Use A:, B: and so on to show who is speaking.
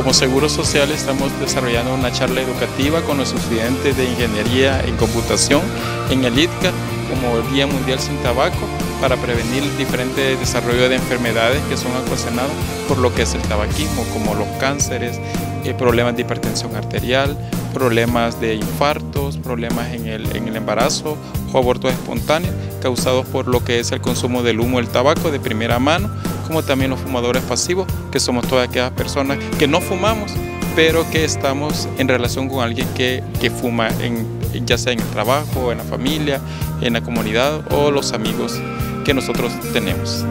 A: Como Seguro Social estamos desarrollando una charla educativa con los estudiantes de Ingeniería en Computación en el ITCA como el Día Mundial sin Tabaco para prevenir diferentes desarrollos de enfermedades que son ocasionadas por lo que es el tabaquismo, como los cánceres, eh, problemas de hipertensión arterial, problemas de infartos, problemas en el, en el embarazo o abortos espontáneos causados por lo que es el consumo del humo del tabaco de primera mano, como también los fumadores pasivos, que somos todas aquellas personas que no fumamos, pero que estamos en relación con alguien que, que fuma, ya sea en el trabajo, en la familia, en la comunidad o los amigos que nosotros tenemos.